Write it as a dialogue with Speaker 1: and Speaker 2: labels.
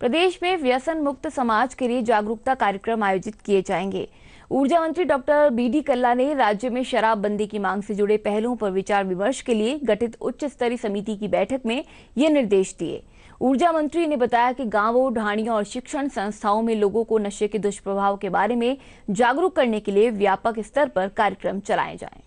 Speaker 1: प्रदेश में व्यसन मुक्त समाज के लिए जागरूकता कार्यक्रम आयोजित किए जाएँगे। ऊर्जा मंत्री डॉक्टर बी डी कल्ला ने राज्य में शराबबंदी की मांग से जुड़े पहलुओं पर विचार विमर्श के लिए गठित उच्च स्तरीय समिति की बैठक में ये निर्देश दिए। ऊर्जा मंत्री ने बताया कि गाँवों, ढाणियों और शिक्षण संस्थाओं में लोगों को नशे के दुष्प्रभाव के बारे में जागरूक करने के लिए व्यापक स्तर पर कार्यक्रम चलाए जाएँ।